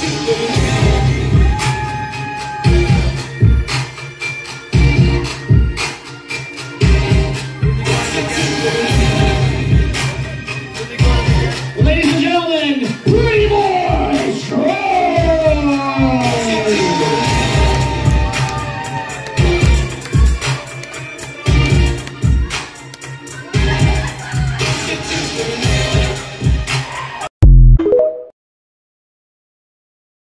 Sit to